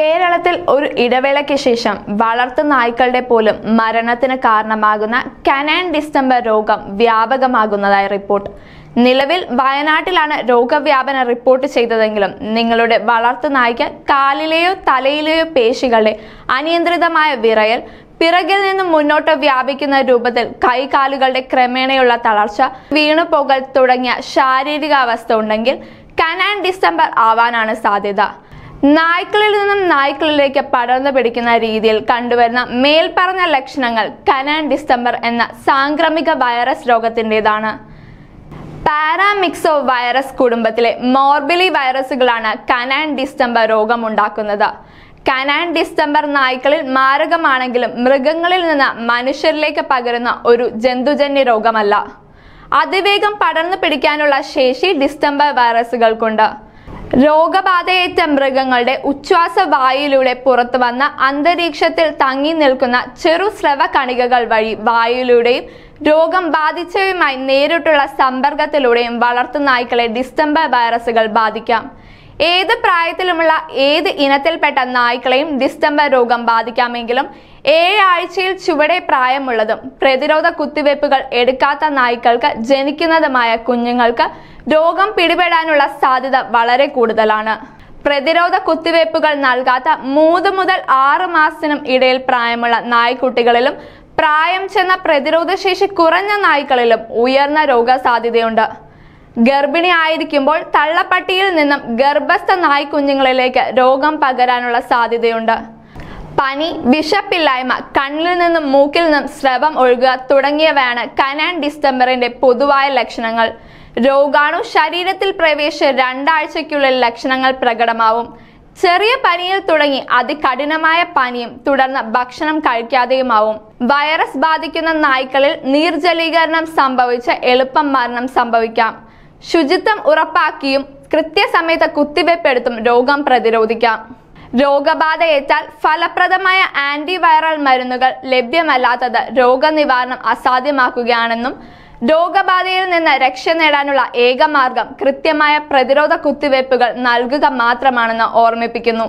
കേരളത്തിൽ ഒരു ഇടവേളയ്ക്ക് ശേഷം വളർത്തു നായ്ക്കളുടെ പോലും മരണത്തിന് കാരണമാകുന്ന കനാൻ ഡിസ്റ്റംബർ രോഗം വ്യാപകമാകുന്നതായി റിപ്പോർട്ട്. നിലവിൽ വയനാട്ടിലാണ് രോഗവ്യാപനം റിപ്പോർട്ട് ചെയ്തതെങ്കിലും നിങ്ങളുടെ വളർത്തു നായ്ക്ക് കാലിലെയോ തലയിലെയോ പേശികളുടെ അനിയന്ത്രിതമായ വിറയൽ പിറകിൽ നിന്നും മുന്നോട്ട് വ്യാപിക്കുന്ന രൂപത്തിൽ കൈകാലുകളുടെ ക്രമേണയുള്ള തളർച്ച വീണുപോകൽ തുടങ്ങിയ ശാരീരികാവസ്ഥ ഉണ്ടെങ്കിൽ കനാൻ ഡിസംബർ ആവാനാണ് സാധ്യത. നായ്ക്കളിൽ നിന്നും നായ്ക്കളിലേക്ക് പടർന്നു പിടിക്കുന്ന രീതിയിൽ കണ്ടുവരുന്ന മേൽപ്പറഞ്ഞ ലക്ഷണങ്ങൾ കനാൻ ഡിസംബർ എന്ന സാംക്രമിക വൈറസ് രോഗത്തിന്റെതാണ്. പാരാമിക്സോ വൈറസ് കുടുംബത്തിലെ മോർബിലി വൈറസുകളാണ് കനാൻ ഡിസ്റ്റംബർ രോഗമുണ്ടാക്കുന്നത് കനാൻ ഡിസ്റ്റംബർ നായ്ക്കളിൽ മാരകമാണെങ്കിലും മൃഗങ്ങളിൽ നിന്ന് മനുഷ്യരിലേക്ക് പകരുന്ന ഒരു ജന്തുജന്യ രോഗമല്ല. അതിവേഗം പടർന്നു പിടിക്കാനുള്ള ശേഷി ഡിസ്റ്റംബർ വൈറസുകൾക്കുണ്ട്. രോഗബാധയേറ്റ മൃഗങ്ങളുടെ ഉച്ഛ്വാസ വായുവിലൂടെ പുറത്തു വന്ന അന്തരീക്ഷത്തിൽ തങ്ങി നിൽക്കുന്ന ചെറു സ്രവ കണികകൾ വഴി വായുവിലൂടെയും രോഗം ബാധിച്ചവയുമായി നേരിട്ടുള്ള സമ്പർക്കത്തിലൂടെയും വളർത്തു നായ്ക്കളെ ഡിസ്റ്റംബർ വൈറസുകൾ ബാധിക്കാം. ഏത് പ്രായത്തിലുമുള്ള ഏത് ഇനത്തിൽപ്പെട്ട നായ്ക്കളെയും ഡിസ്റ്റംബർ രോഗം ബാധിക്കാമെങ്കിലും ഏഴ് ആഴ്ചയിൽ ചുവടെ പ്രായമുള്ളതും പ്രതിരോധ കുത്തിവയ്പ്പുകൾ എടുക്കാത്ത നായ്ക്കൾക്ക് ജനിക്കുന്നതുമായ കുഞ്ഞുങ്ങൾക്ക് രോഗം പിടിപെടാനുള്ള സാധ്യത വളരെ കൂടുതലാണ്. പ്രതിരോധ കുത്തിവയ്പ്പുകൾ നൽകാത്ത മൂന്ന് മുതൽ ആറ് മാസത്തിനും ഇടയിൽ പ്രായമുള്ള നായ്ക്കുട്ടികളിലും പ്രായം ചെന്ന പ്രതിരോധശേഷി കുറഞ്ഞ നായ്ക്കളിലും ഉയർന്ന രോഗസാധ്യതയുണ്ട്. ഗർഭിണി ആയിരിക്കുമ്പോൾ തള്ളപ്പട്ടിയിൽ നിന്നും ഗർഭസ്ഥ നായ്ക്കുഞ്ഞുങ്ങളിലേക്ക് രോഗം പകരാനുള്ള സാധ്യതയുണ്ട്. പനി വിശപ്പില്ലായ്മ കണ്ണിൽ നിന്നും മൂക്കിൽ നിന്നും സ്രവം ഒഴുകുക തുടങ്ങിയവയാണ് കനാൻ ഡിസ്റ്റംബറിന്റെ പൊതുവായ ലക്ഷണങ്ങൾ. രോഗാണു ശരീരത്തിൽ പ്രവേശിച്ച് രണ്ടാഴ്ചയ്ക്കുള്ളിൽ ലക്ഷണങ്ങൾ പ്രകടമാവും. ചെറിയ പനിയിൽ തുടങ്ങി അതികഠിനമായ പനിയും തുടർന്ന് ഭക്ഷണം കഴിക്കാതെയുമാവും. വൈറസ് ബാധിക്കുന്ന നായ്ക്കളിൽ നീർജലീകരണം സംഭവിച്ച് എളുപ്പം മരണം സംഭവിക്കാം. ശുചിത്വം ഉറപ്പാക്കിയും കൃത്യസമയത്ത് കുത്തിവയ്പ്പെടുത്തും രോഗം പ്രതിരോധിക്കാം. രോഗബാധയേറ്റാൽ ഫലപ്രദമായ ആന്റിവൈറൽ മരുന്നുകൾ ലഭ്യമല്ലാത്തത് രോഗനിവാരണം അസാധ്യമാക്കുകയാണെന്നും രോഗബാധയിൽ നിന്ന് രക്ഷ നേടാനുള്ള ഏക മാർഗം കൃത്യമായ പ്രതിരോധ കുത്തിവയ്പ്പുകൾ നൽകുക മാത്രമാണെന്ന് ഓർമ്മിപ്പിക്കുന്നു.